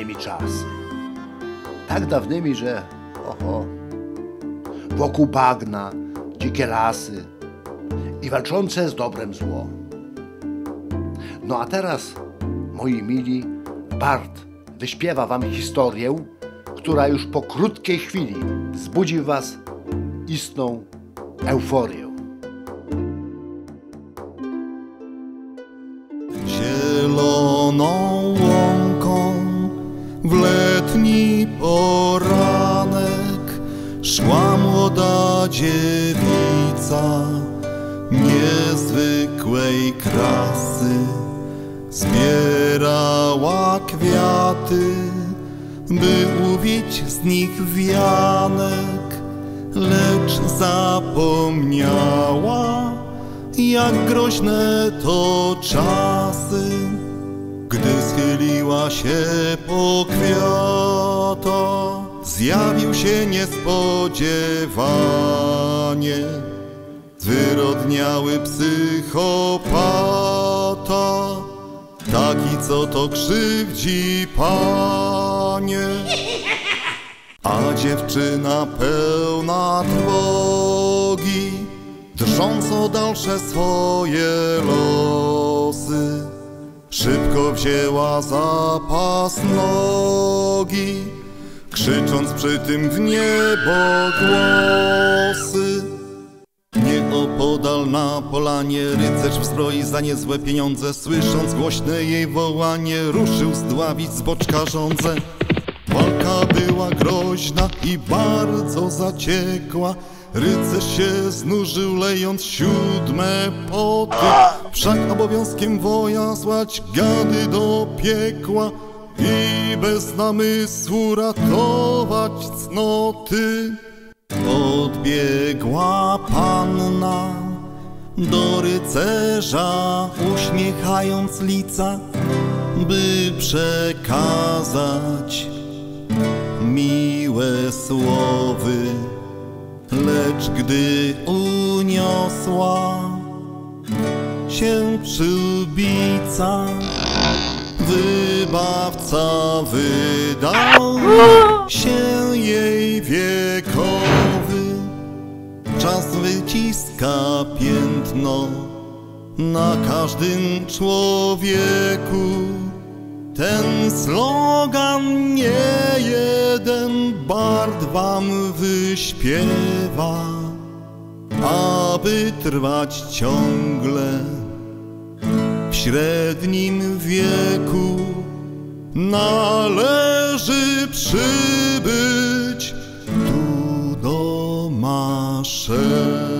dawnymi czasy. Tak dawnymi, że oho, wokół bagna, dzikie lasy i walczące z dobrem zło. No a teraz, moi mili, Bart wyśpiewa wam historię, która już po krótkiej chwili zbudzi w was istną euforię. Zieloną szła młoda dziewica niezwykłej krasy. Zbierała kwiaty, by uwić z nich wianek, lecz zapomniała, jak groźne to czasy, gdy schyliła się po kwiata, zjawił się niespodziewanie. Zwyrodniały psychopata, taki co to krzywdzi panie. A dziewczyna pełna trwogi, drżąc o dalsze swoje losy, szybko wzięła zapas nogi, krzycząc przy tym w niebo głosy. Nieopodal na polanie rycerz w zbroi za niezłe pieniądze, słysząc głośne jej wołanie, ruszył zdławić z boczka żądzę. Walka była groźna i bardzo zaciekła. Rycerz się znużył, lejąc siódme poty. Wszak obowiązkiem woja złać gady do piekła i bez namysłu ratować cnoty. Podbiegła panna do rycerza, uśmiechając lica, by przekazać miłe słowy. Lecz gdy uniosła się przyłbica, wybawca wydał się jej wiekowy. Czas wyciska piętno na każdym człowieku. Ten slogan nie jeden bard wam wyśpiewa, aby trwać ciągle średnim wieku. Należy przybyć tu do Maszewa.